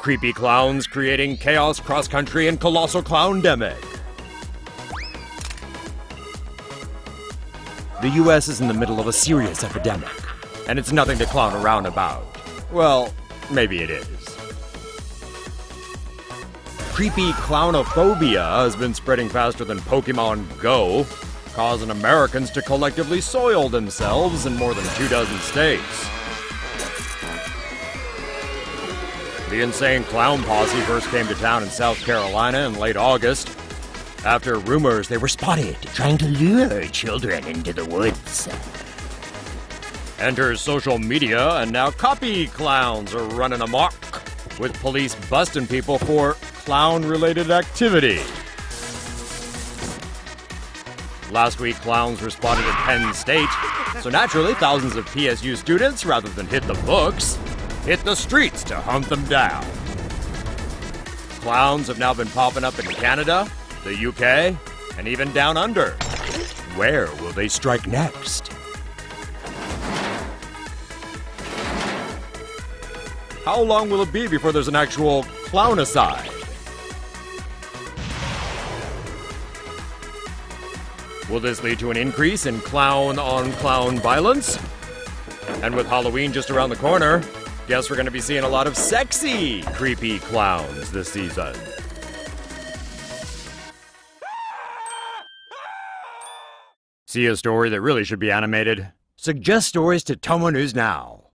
Creepy clowns creating chaos cross country and colossal clown demic. The US is in the middle of a serious epidemic, and it's nothing to clown around about. Well, maybe it is. Creepy clownophobia has been spreading faster than Pokemon Go, causing Americans to collectively soil themselves in more than two dozen states. The insane clown posse first came to town in South Carolina in late August after rumors they were spotted trying to lure children into the woods. Enter social media, and now copy clowns are running amok, with police busting people for clown related activity. Last week, clowns responded at Penn State, so naturally, thousands of PSU students, rather than hit the books, hit the streets to hunt them down. Clowns have now been popping up in Canada, the UK, and even down under. Where will they strike next? How long will it be before there's an actual clown clownicide? Will this lead to an increase in clown on clown violence? And with Halloween just around the corner, guess we're going to be seeing a lot of sexy, creepy clowns this season. See a story that really should be animated? Suggest stories to Tomo News now.